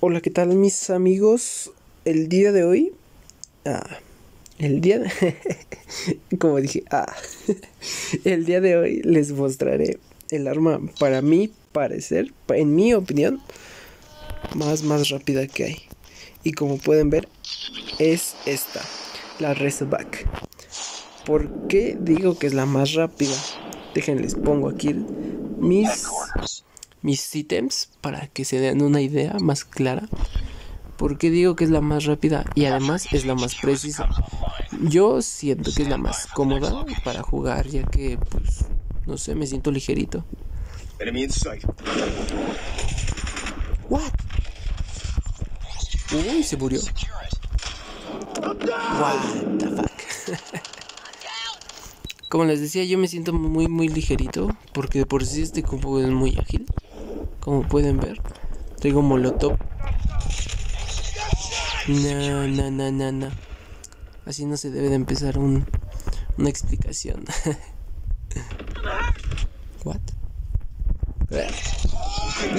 Hola, ¿qué tal mis amigos? El día de hoy... Ah, el día de... Como dije, ah, el día de hoy les mostraré el arma, para mí parecer, en mi opinión, más, más rápida que hay. Y como pueden ver, es esta, la Razorback. ¿Por qué digo que es la más rápida? Déjenles pongo aquí mis, mis ítems para que se den una idea más clara. ¿Por qué digo que es la más rápida y además es la más precisa? Yo siento que es la más cómoda para jugar ya que pues no sé, me siento ligerito. What? Uy, se murió. What the fuck. Como les decía, yo me siento muy muy ligerito porque por sí este combo es muy ágil. Como pueden ver, traigo molotov. No, no, no, no, no. Así no se debe de empezar un, una explicación. What?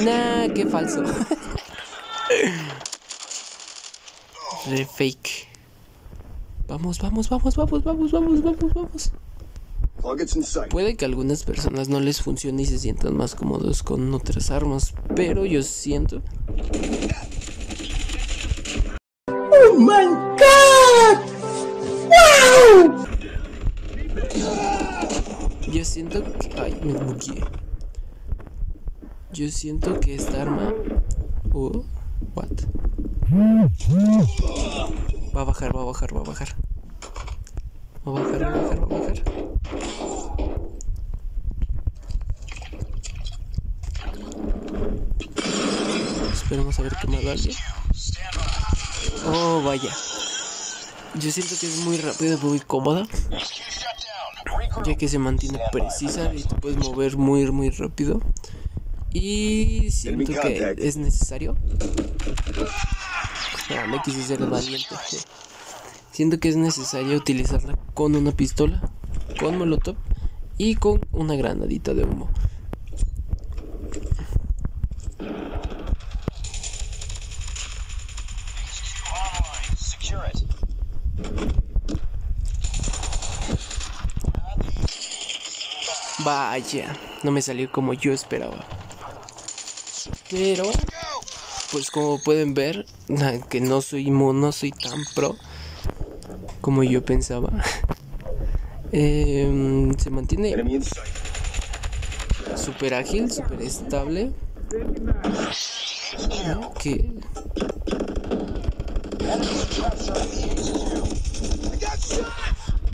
Nah, qué falso. Re fake. Vamos, vamos, vamos, vamos, vamos, vamos, vamos, vamos. Puede que a algunas personas no les funcione y se sientan más cómodos con otras armas, pero yo siento. ¡Oh my god! ¡Wow! Yo siento que. Ay, me bugueé. Yo siento que esta arma. Oh, what? Va a bajar, va a bajar, va a bajar. Va a bajar, va a bajar, va a bajar. Esperemos a ver qué más da Oh, vaya. Yo siento que es muy rápida, muy cómoda. Ya que se mantiene precisa y te puedes mover muy, muy rápido. Y siento que es necesario. Ah, me quise ser valiente. Siento que es necesario utilizarla con una pistola, con molotov y con una granadita de humo. Vaya, no me salió como yo esperaba. Pero, pues como pueden ver, que no soy no soy tan pro como yo pensaba. Em, se mantiene súper ágil, súper estable. Que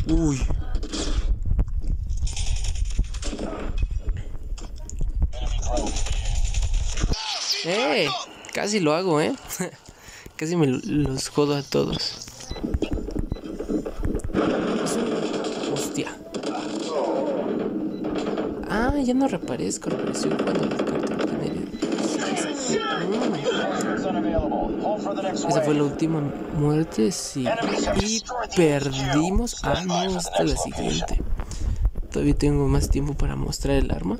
Uy. Casi lo hago, ¿eh? Casi me los jodo a todos. Hostia. Ah, ya no reaparezco. Reapareció cuando Esa fue la última muerte, sí. Y perdimos. Ah, no, es la siguiente. Todavía tengo más tiempo para mostrar el arma.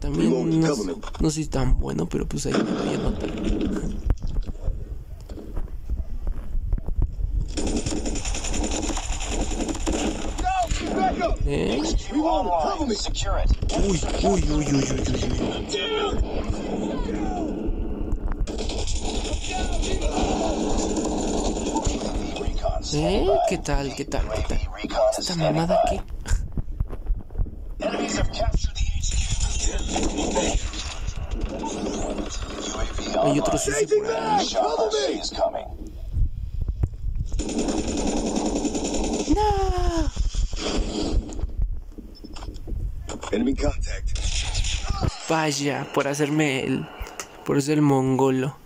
También no, no soy tan bueno, pero pues ahí me voy a notar. ¿Eh? Uy, uy, uy, uy, uy, uy. ¿Eh? ¿Qué tal? ¿Qué tal? ¿Qué tal? ¿Esta mamada qué? Hay otro sucio por ahí. ¡No! Vaya, por hacerme el. Por ser el mongolo.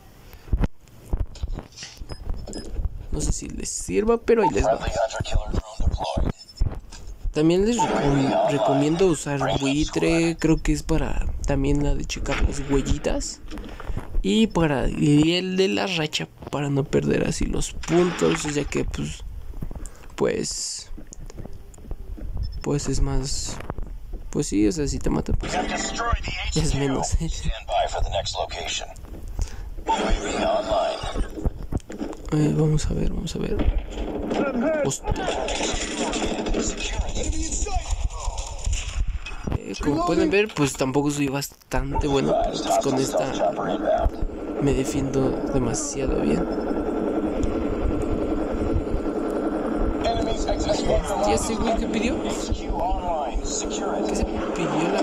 No sé si les sirva, pero ahí les va. También les recomiendo usar buitre, creo que es para también la de checar las huellitas. Y para y el de la racha, para no perder así los puntos, ya que pues pues pues es más Pues sí, o sea, si te mata, pues es menos. Eh, vamos a ver, vamos a ver. Eh, como pueden ver, pues tampoco soy bastante bueno. Pues con esta me defiendo demasiado bien. ¿Y ese güey que pidió? ¿Qué se pidió la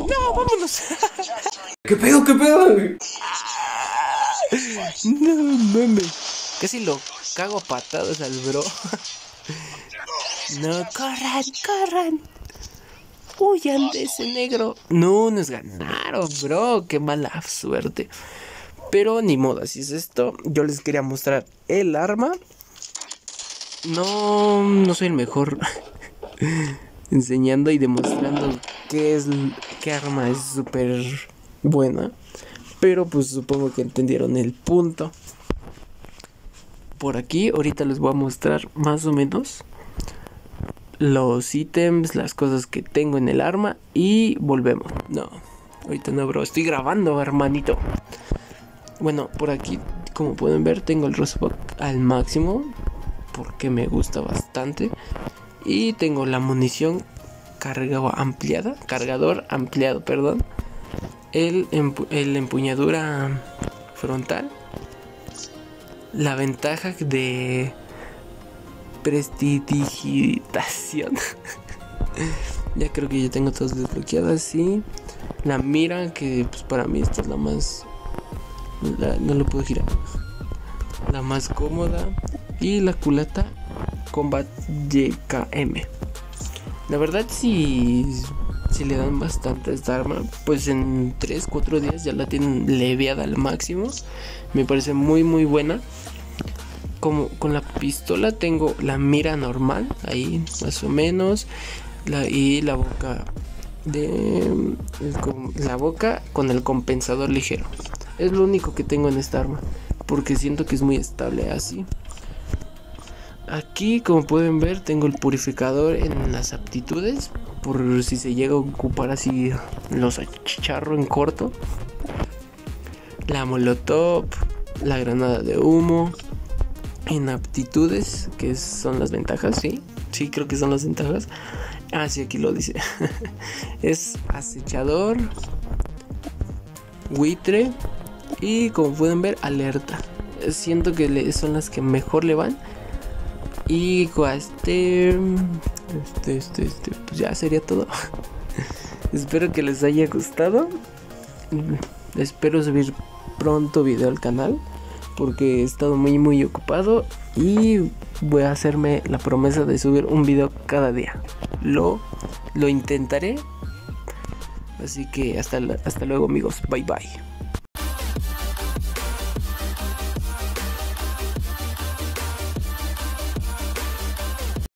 No, vámonos. ¿Qué pedo, qué pedo? No mames. Casi lo cago a patadas al bro. No, corran, corran. Huyan de ese negro. No, nos ganaron, bro. Qué mala suerte. Pero ni modo, así es esto. Yo les quería mostrar el arma. No, no soy el mejor enseñando y demostrando qué es qué arma es súper buena. Pero pues supongo que entendieron el punto. Por aquí ahorita les voy a mostrar más o menos los ítems, las cosas que tengo en el arma y volvemos. No, ahorita no, bro, estoy grabando, hermanito. Bueno, por aquí, como pueden ver, tengo el Rosebud al máximo porque me gusta bastante y tengo la munición cargada ampliada, cargador ampliado, perdón el, el empuñadura frontal, la ventaja de prestidigitación. ya creo que ya tengo todas desbloqueadas y la mira que pues para mí esta es la más no lo puedo girar la más cómoda y la culata combat YKM la verdad si si le dan bastante a esta arma, pues en 3, 4 días ya la tienen leviada al máximo. Me parece muy muy buena. Como con la pistola tengo la mira normal, ahí más o menos. Y la boca de la boca con el compensador ligero. Es lo único que tengo en esta arma. Porque siento que es muy estable así. Aquí, como pueden ver, tengo el purificador en las aptitudes. Por si se llega a ocupar así los achicharro en corto. La molotov, la granada de humo. En aptitudes, que son las ventajas, sí. Sí, creo que son las ventajas. Ah, sí, aquí lo dice. es acechador, buitre y como pueden ver, alerta. Siento que son las que mejor le van. Y este, este, este, este, pues ya sería todo. Espero que les haya gustado. Espero subir pronto video al canal. Porque he estado muy muy ocupado. Y voy a hacerme la promesa de subir un video cada día. Lo, lo intentaré. Así que hasta, hasta luego amigos. Bye bye.